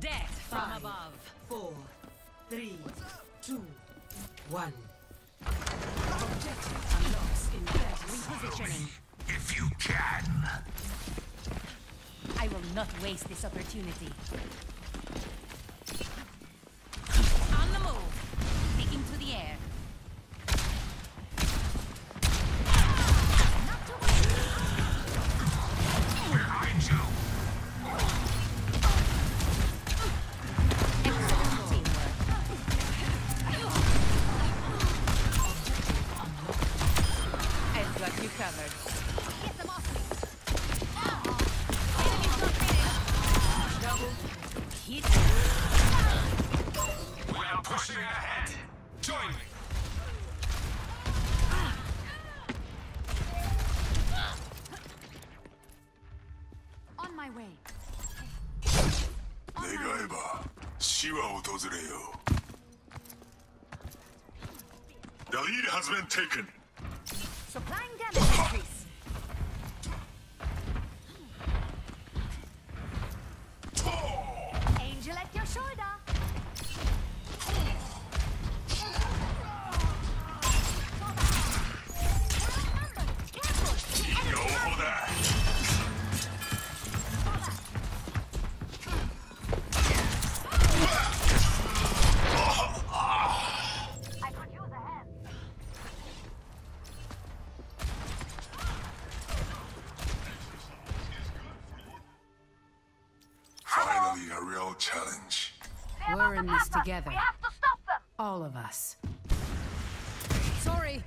Death from Five, above. Four, three, two, one. Objective unlocks in 30. Repositioning. If you can. I will not waste this opportunity. Join me. On my way. 願えば死は訪れよう。The lead has been taken. Supplying damage increase. Angel at your shoulder. a real challenge. We're in this together. We have to stop them! All of us. Sorry.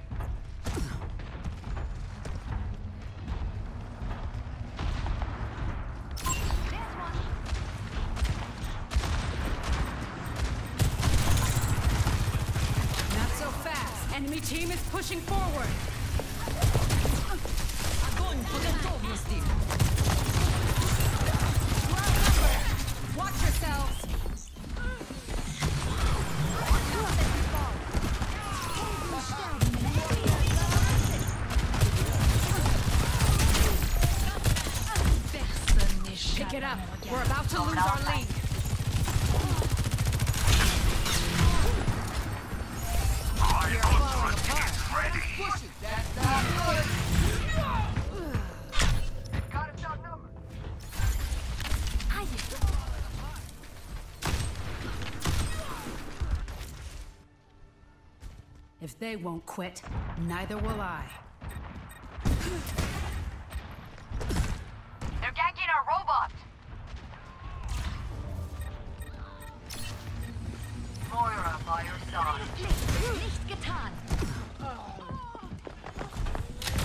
Not so fast. Enemy team is pushing forward. Огонь по готовности. Watch yourselves. Pick it up. We're about to lose our lead. My ultimate is ready. If they won't quit, neither will I. They're ganking our robot! Moira by your side. Nicht getan.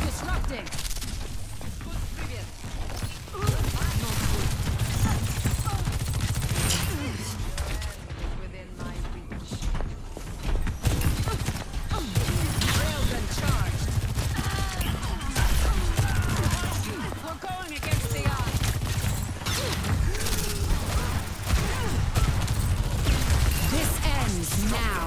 Disrupting. Now.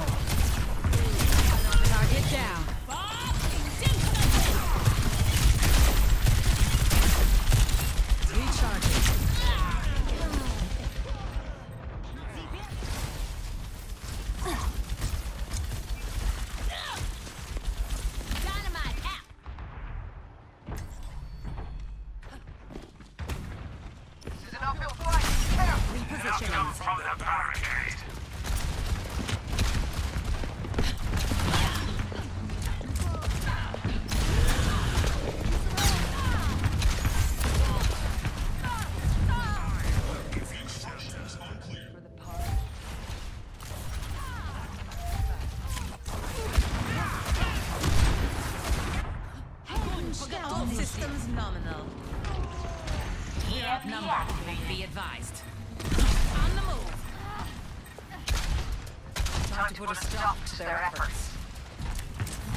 Time to put a stop their efforts.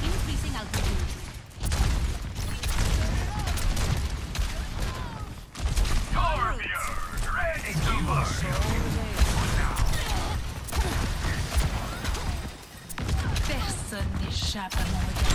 Increasing altitude. Torbjörn, ready to work. Personne n'échappe à mon regard.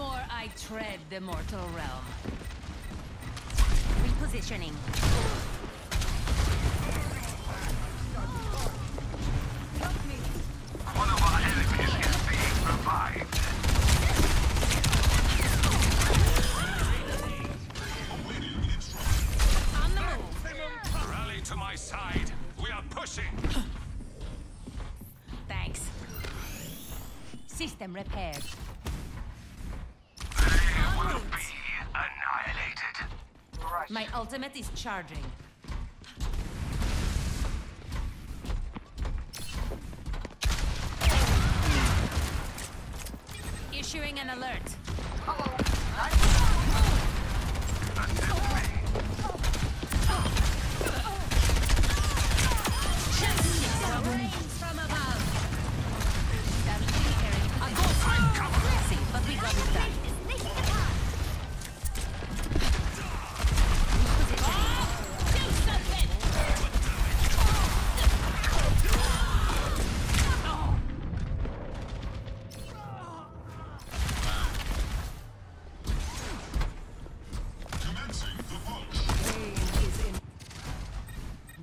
More I tread the mortal realm. Repositioning. One of our enemies is being revived. On the move. Rally to my side. We are pushing. Thanks. System repaired. Ultimate is charging. Issuing an alert. Oh,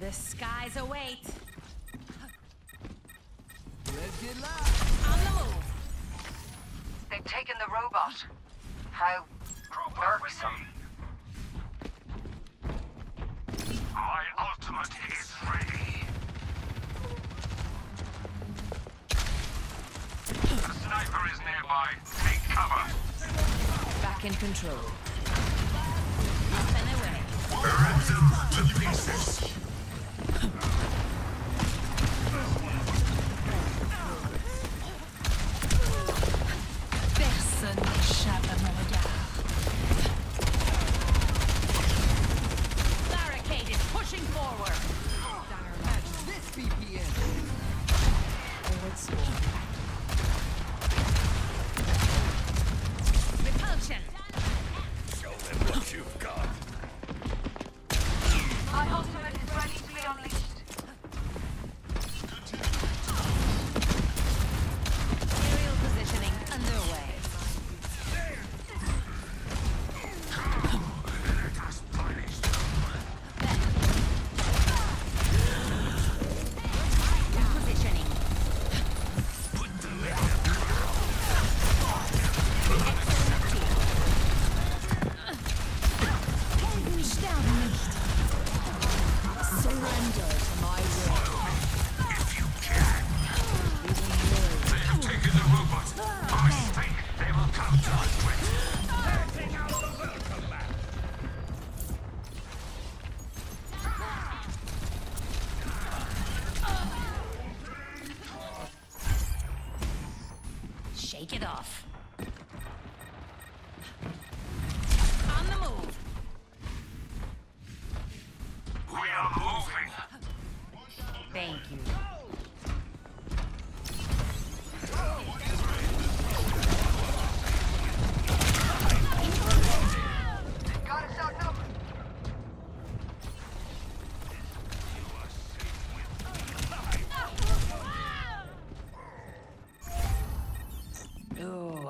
The skies await. On the move. they've taken the robot. How irksome. My ultimate is ready. The sniper is nearby. Take cover. Back in control. Up and away. Rip them to pieces. Shake it off.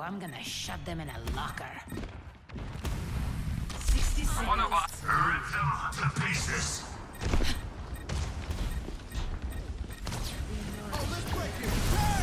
I'm gonna shove them in a locker. 60 One of us. Rip them to pieces. Oh, Establishing